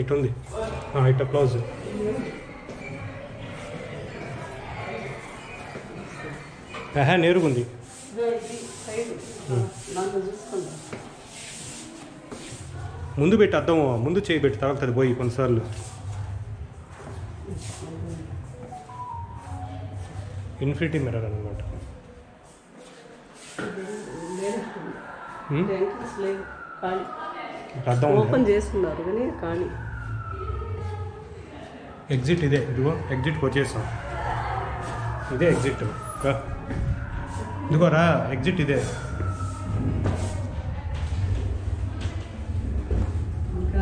ఇటుంది ఇట క్లోజ్ నేరుగుంది. ముందు పెట్టి అర్థం ముందు చేయి పెట్టి తాగుతుంది పోయి కొన్నిసార్లు. ఇన్ఫినిటీ మిర్రర్ అనమాట కానీ అద్దం ఉంది ఓపెన్ చేస్తున్నారు కానీ కానీ ఎగ్జిట్ ఇదే ఇదిగో ఎగ్జిట్కి వచ్చేసాం ఇదే ఎగ్జిట్ రా ఇదిగో రా ఎగ్జిట్ ఇదే ఇంకా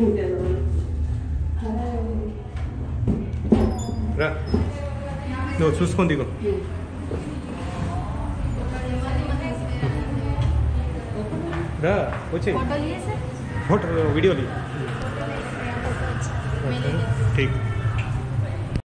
ఇంకేదో రా నువ్వు చూసుకొని దిగు हाँ, पूछे। फ़ोटो वीडियो ली अच्छा, ठीक.